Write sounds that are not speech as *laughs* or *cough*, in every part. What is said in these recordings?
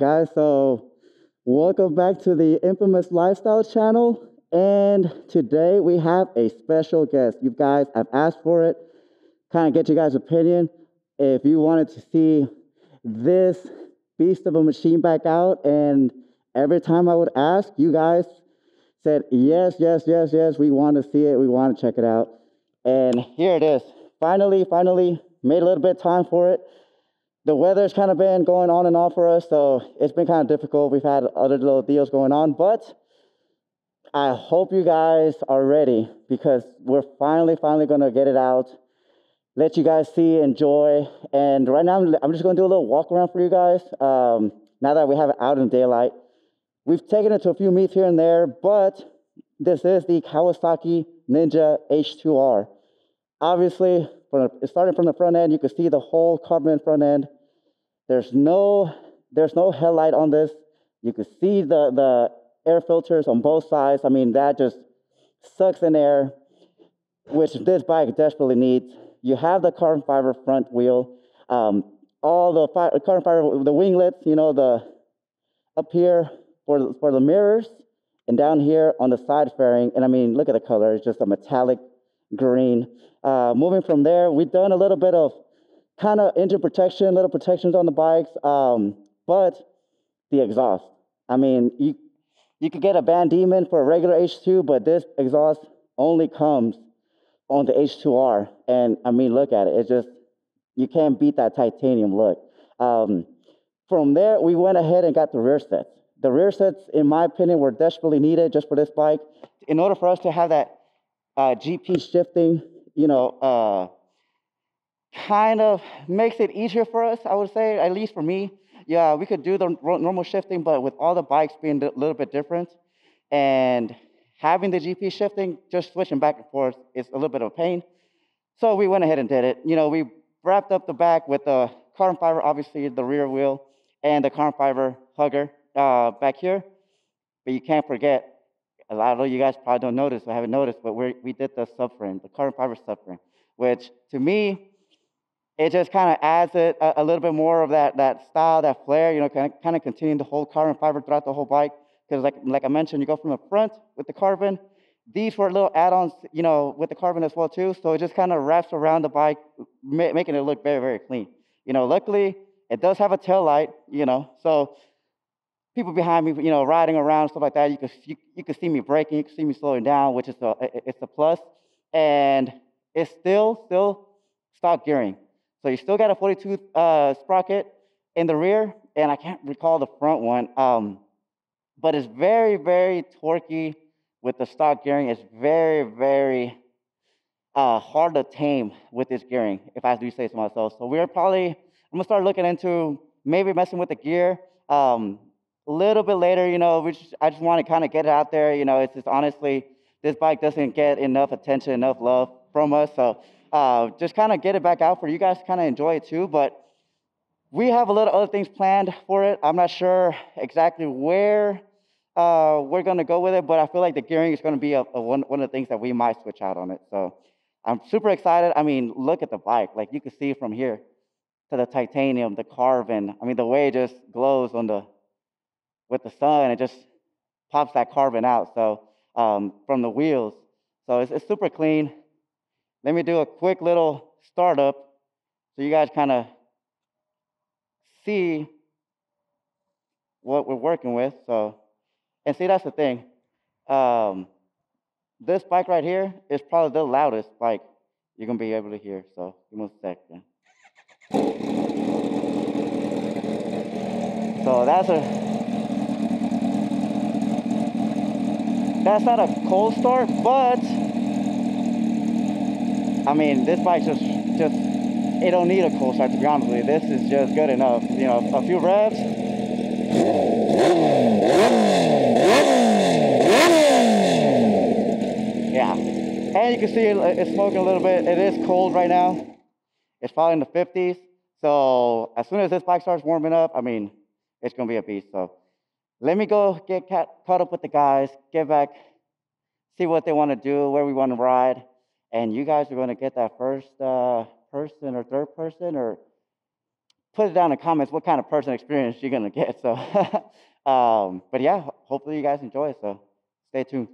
guys. So, welcome back to the Infamouz Lifestyle channel. And today we have a special guest. You guys have asked for it, kind of get you guys' opinion. If you wanted to see this beast of a machine back out, and every time I would ask, you guys said, Yes, yes, yes, yes, we want to see it, we want to check it out. And here it is. Finally, finally, made a little bit of time for it the weather's kind of been going on and off for us, so it's been kind of difficult. We've had other little deals going on, but I hope you guys are ready because we're finally, finally going to get it out, let you guys see, enjoy. And right now, I'm just going to do a little walk around for you guys. Um, now that we have it out in daylight, we've taken it to a few meets here and there, but this is the Kawasaki Ninja H2R. Obviously, from the, starting from the front end, you can see the whole carbon front end. There's no, there's no headlight on this. You can see the, the air filters on both sides. I mean, that just sucks in air, which this bike desperately needs. You have the carbon fiber front wheel, um, all the fi- carbon fiber, the winglets, you know, the up here for, for the mirrors, and down here on the side fairing. And I mean, look at the color, it's just a metallic green. Uh, moving from there, we've done a little bit of kind of engine protection, little protections on the bikes, um, but the exhaust. I mean, you you could get a Vandemon for a regular H2, but this exhaust only comes on the H2R. And I mean, look at it. It's just, you can't beat that titanium look. Um, from there, we went ahead and got the rear sets. The rear sets, in my opinion, were desperately needed just for this bike. In order for us to have that uh, GP shifting, you know, uh, kind of makes it easier for us, I would say, at least for me. Yeah, we could do the normal shifting, but with all the bikes being a little bit different and having the GP shifting, just switching back and forth is a little bit of a pain. So we went ahead and did it. You know, we wrapped up the back with the carbon fiber, obviously the rear wheel, and the carbon fiber hugger uh, back here. But you can't forget a lot of you guys probably don't notice or haven't noticed, but we we did the subframe, the carbon fiber subframe, which to me, it just kind of adds it a, a, little bit more of that, that style, that flair, you know, kind of, kind of continuing to hold carbon fiber throughout the whole bike. Because like, like I mentioned, you go from the front with the carbon. These were little add-ons, you know, with the carbon as well too. So it just kind of wraps around the bike, ma- making it look very, very clean. You know, luckily it does have a tail light, you know, so people behind me, you know, riding around, stuff like that. You could you, you could see me braking, you could see me slowing down, which is a it's a plus. And it's still still stock gearing. So you still got a 42 uh, sprocket in the rear, and I can't recall the front one. Um, but it's very very torquey with the stock gearing. It's very very uh, hard to tame with this gearing, if I do say so myself. So we're probably I'm gonna start looking into maybe messing with the gear. Um, a little bit later, you know, just, I just want to kind of get it out there. You know, it's just honestly, this bike doesn't get enough attention, enough love from us. So uh, just kind of get it back out for you guys to kind of enjoy it too. But we have a little other things planned for it. I'm not sure exactly where uh, we're going to go with it, but I feel like the gearing is going to be a, a one, one of the things that we might switch out on it. So I'm super excited. I mean, look at the bike. Like you can see from here to the titanium, the carbon. I mean, the way it just glows on the with the sun, it just pops that carbon out. So um, from the wheels, so it's, it's super clean. Let me do a quick little startup so you guys kind of see what we're working with. So, and see, that's the thing. Um, this bike right here is probably the loudest bike you're gonna be able to hear. So, give me a second. *laughs* So that's a That's not a cold start, but I mean, this bike just just it don't need a cold start to be honest with you. This is just good enough. You know, a few revs. Yeah, and you can see it's smoking a little bit. It is cold right now. It's probably in the 50s. So as soon as this bike starts warming up, I mean, it's gonna be a beast. So let me go get caught up with the guys, get back, see what they want to do, where we want to ride, and you guys are going to get that first uh, person or third person or put it down in the comments what kind of person experience you're gonna get. So, *laughs* um, but yeah, hopefully you guys enjoy it. So stay tuned.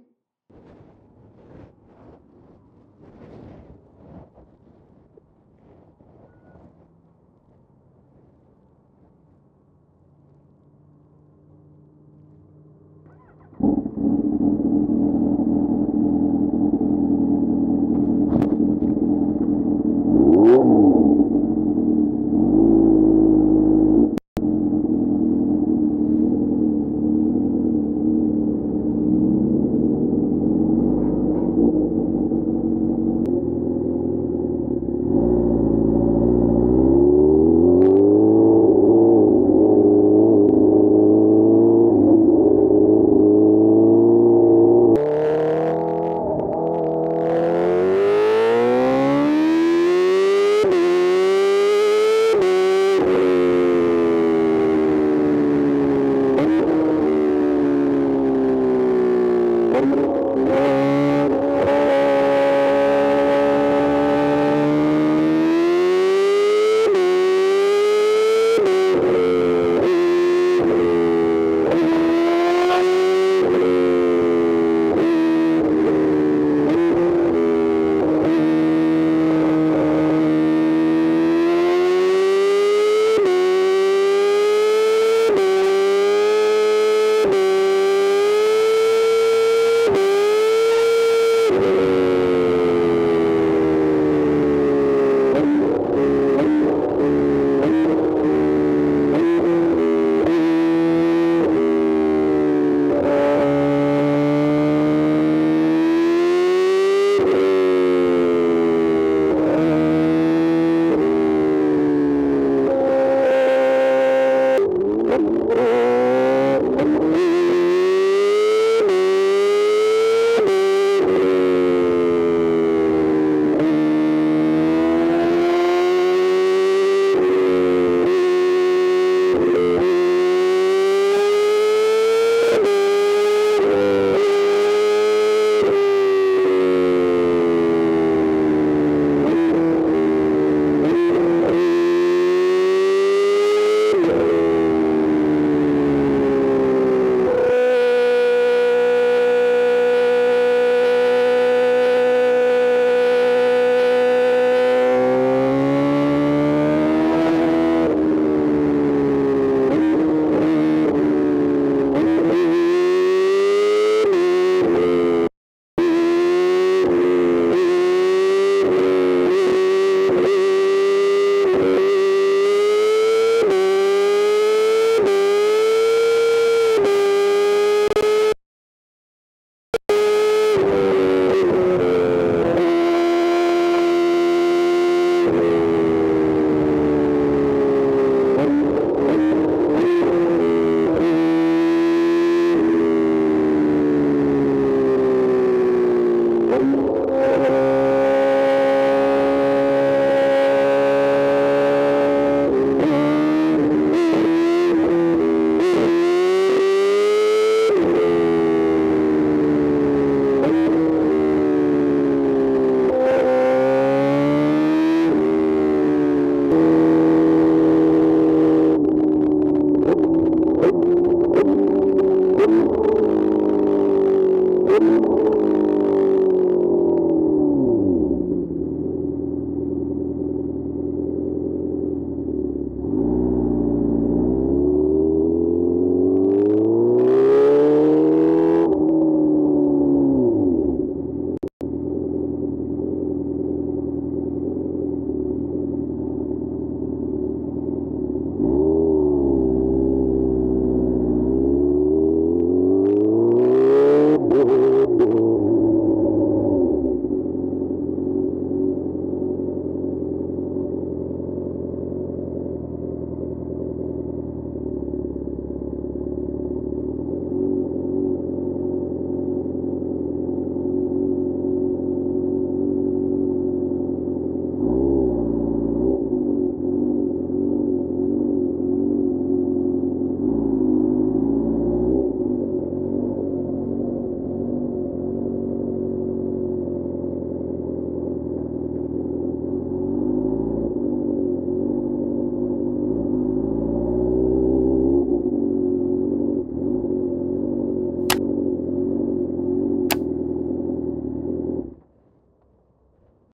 Música